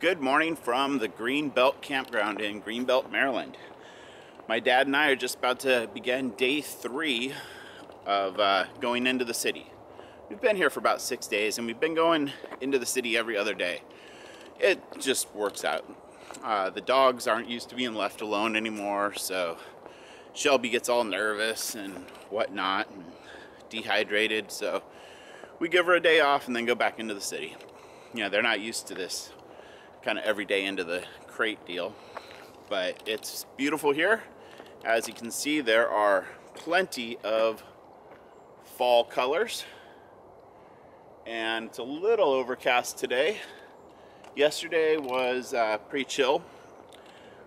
Good morning from the Greenbelt Campground in Greenbelt, Maryland. My dad and I are just about to begin day three of uh, going into the city. We've been here for about six days and we've been going into the city every other day. It just works out. Uh, the dogs aren't used to being left alone anymore, so Shelby gets all nervous and whatnot and dehydrated, so we give her a day off and then go back into the city. You know, they're not used to this kind of every day into the crate deal, but it's beautiful here. As you can see, there are plenty of fall colors and it's a little overcast today. Yesterday was uh, pretty chill.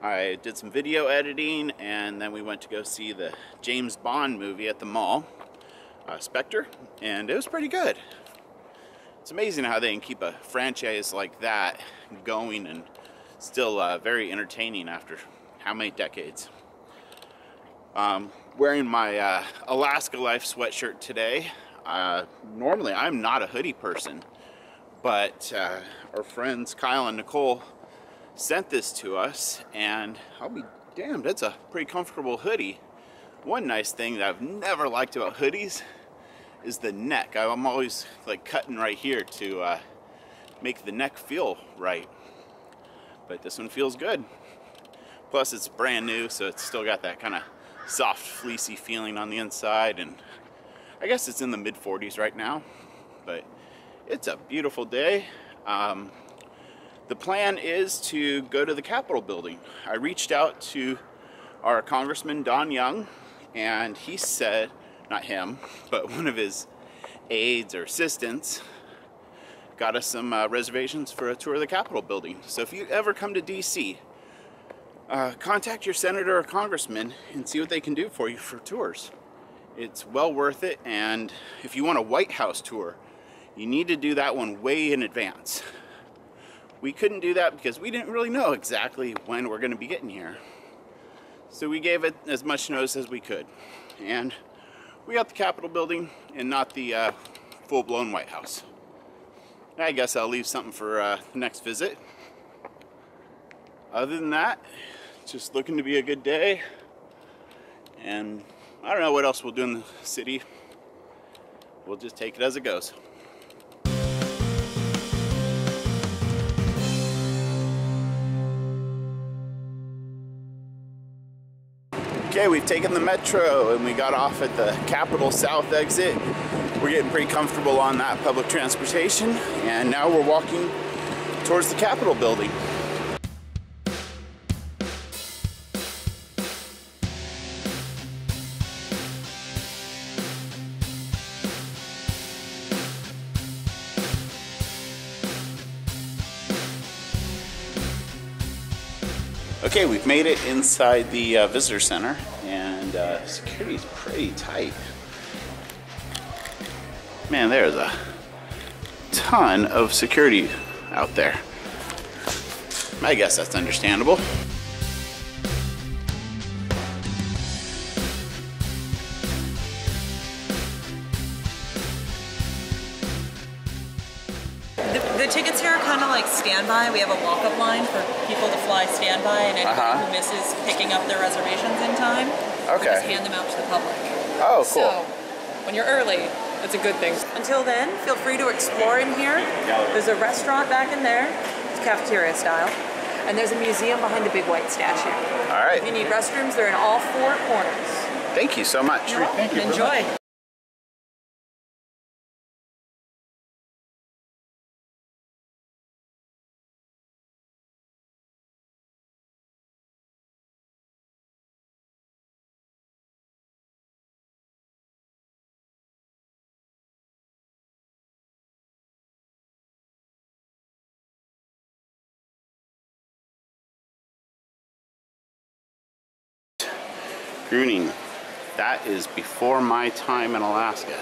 I did some video editing and then we went to go see the James Bond movie at the mall, uh, Spectre, and it was pretty good. It's amazing how they can keep a franchise like that going and still uh, very entertaining after how many decades. Um, wearing my uh, Alaska Life sweatshirt today. Uh, normally I'm not a hoodie person, but uh, our friends Kyle and Nicole sent this to us and I'll be damned, that's a pretty comfortable hoodie. One nice thing that I've never liked about hoodies is the neck. I'm always like cutting right here to uh, make the neck feel right. But this one feels good. Plus it's brand new, so it's still got that kind of soft, fleecy feeling on the inside. And I guess it's in the mid 40s right now, but it's a beautiful day. Um, the plan is to go to the Capitol building. I reached out to our Congressman Don Young, and he said, not him, but one of his aides or assistants got us some uh, reservations for a tour of the Capitol building. So if you ever come to DC, uh, contact your senator or congressman and see what they can do for you for tours. It's well worth it, and if you want a White House tour, you need to do that one way in advance. We couldn't do that because we didn't really know exactly when we're going to be getting here. So we gave it as much notice as we could. And we got the Capitol building and not the uh, full-blown White House. I guess I'll leave something for uh, the next visit. Other than that, just looking to be a good day. And I don't know what else we'll do in the city. We'll just take it as it goes. Okay, we've taken the metro and we got off at the Capitol South exit. We're getting pretty comfortable on that public transportation and now we're walking towards the Capitol building. Okay, we've made it inside the uh, visitor center, and uh, security's pretty tight. Man, there's a ton of security out there. I guess that's understandable. The, the tickets here are kind of like standby. We have a walk-up line for people to fly standby, and anyone Uh-huh. who misses picking up their reservations in time, we Okay. just hand them out to the public. Oh, cool. So, when you're early, it's a good thing. Until then, feel free to explore in here. There's a restaurant back in there, it's cafeteria style, and there's a museum behind the big white statue. All right. If you need restrooms, they're in all four corners. Thank you so much. thank you Enjoy. Crooning. That is before my time in Alaska.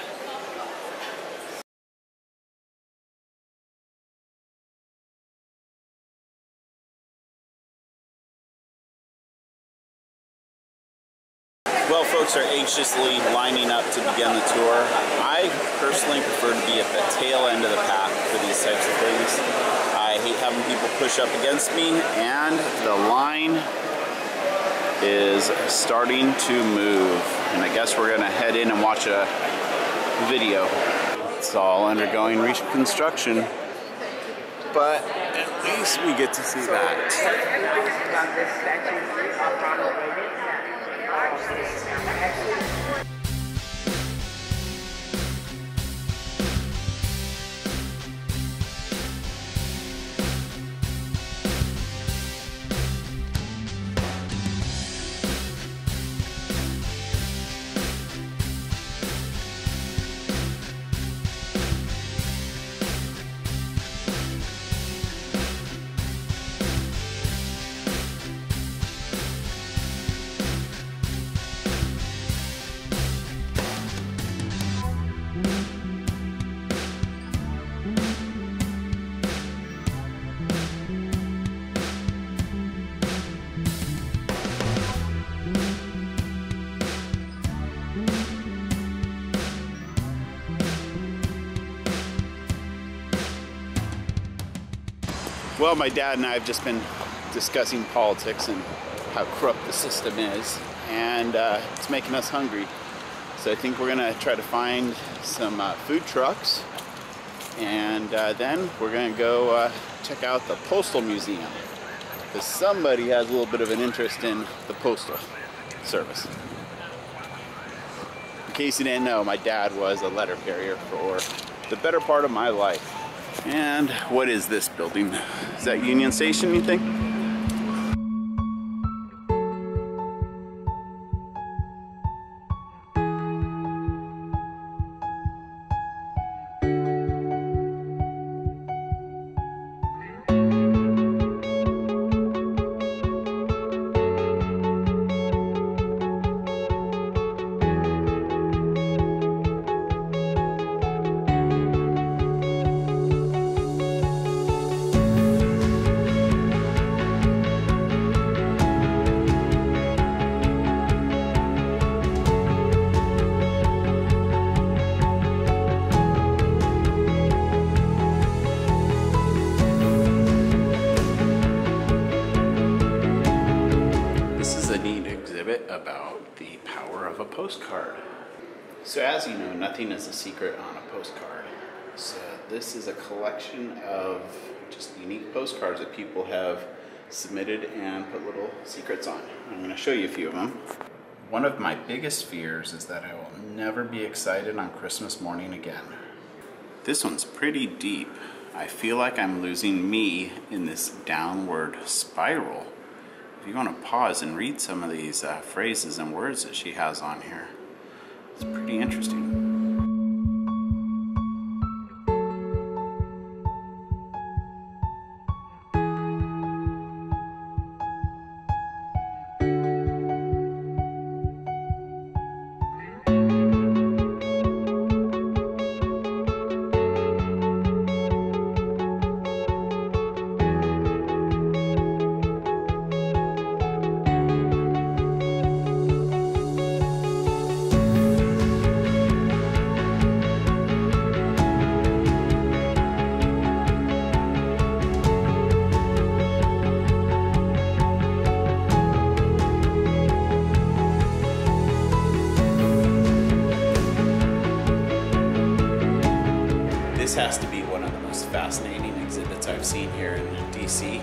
Well, folks are anxiously lining up to begin the tour. I personally prefer to be at the tail end of the pack for these types of things. I hate having people push up against me, and the line is starting to move. And I guess we're gonna head in and watch a video. It's all undergoing reconstruction, but at least we get to see that. Well, my dad and I have just been discussing politics and how corrupt the system is, and uh, it's making us hungry. So I think we're gonna try to find some uh, food trucks, and uh, then we're gonna go uh, check out the Postal Museum because somebody has a little bit of an interest in the postal service. In case you didn't know, my dad was a letter carrier for the better part of my life. And what is this building? Is that Union Station, you think? So as you know, nothing is a secret on a postcard. So this is a collection of just unique postcards that people have submitted and put little secrets on. I'm going to show you a few of them. One of my biggest fears is that I will never be excited on Christmas morning again. This one's pretty deep. I feel like I'm losing me in this downward spiral. If you want to pause and read some of these uh, phrases and words that she has on here, it's pretty interesting. This has to be one of the most fascinating exhibits I've seen here in DC,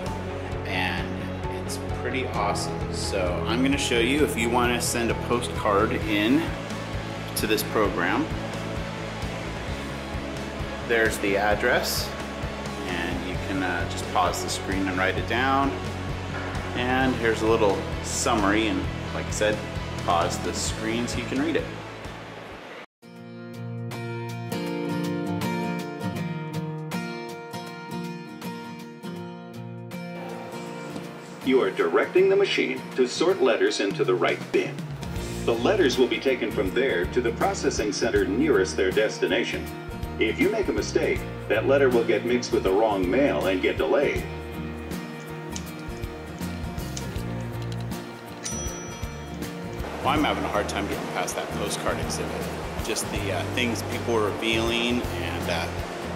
and it's pretty awesome. So I'm going to show you if you want to send a postcard in to this program. There's the address, and you can uh, just pause the screen and write it down. And here's a little summary, and like I said, pause the screen so you can read it. You are directing the machine to sort letters into the right bin. The letters will be taken from there to the processing center nearest their destination. If you make a mistake, that letter will get mixed with the wrong mail and get delayed. Well, I'm having a hard time getting past that postcard exhibit. Just the uh, things people are revealing and uh,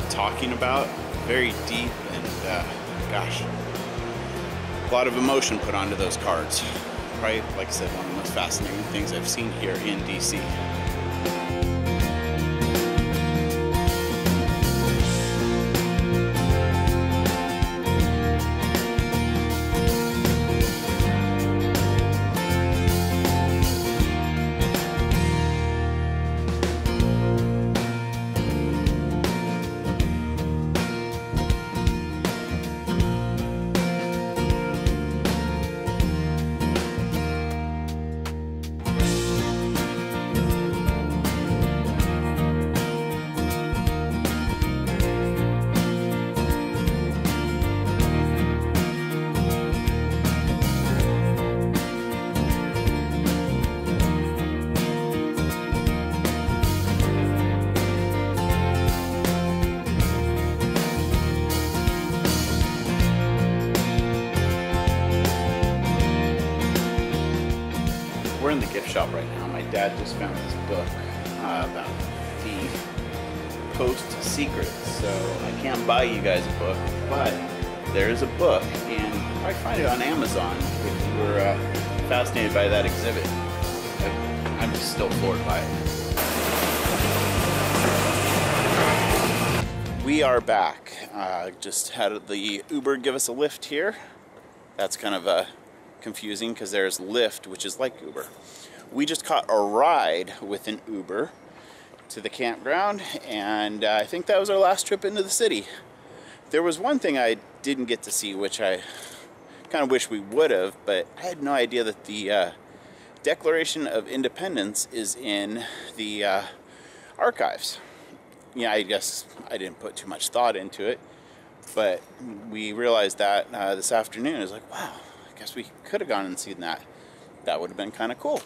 talking about, very deep and uh, gosh, a lot of emotion put onto those cards. Probably, like I said, one of the most fascinating things I've seen here in DC. Gift shop right now. My dad just found this book uh, about the PostSecret. So I can't buy you guys a book, but there is a book, and I find it on Amazon if you were uh, fascinated by that exhibit. I'm just still floored by it. We are back. Uh, just had the Uber give us a lift here. That's kind of uh, confusing because there's Lyft, which is like Uber. We just caught a ride with an Uber to the campground, and uh, I think that was our last trip into the city. There was one thing I didn't get to see, which I kind of wish we would have, but I had no idea that the uh, Declaration of Independence is in the uh, archives. Yeah, I guess I didn't put too much thought into it, but we realized that uh, this afternoon. It was like, wow, I guess we could have gone and seen that. That would have been kind of cool.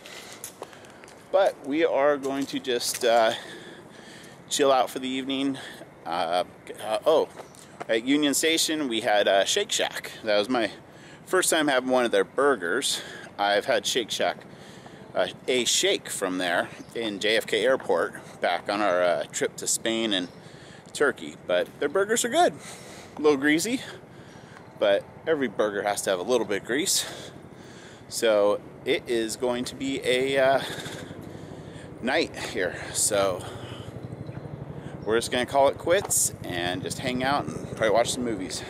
But we are going to just uh, chill out for the evening. Uh, uh, oh, at Union Station we had uh, Shake Shack. That was my first time having one of their burgers. I've had Shake Shack, uh, a shake from there in JFK Airport back on our uh, trip to Spain and Turkey. But their burgers are good. A little greasy, but every burger has to have a little bit of grease. So it is going to be a uh, night here. So we're just to call it quits and just hang out and probably watch some movies.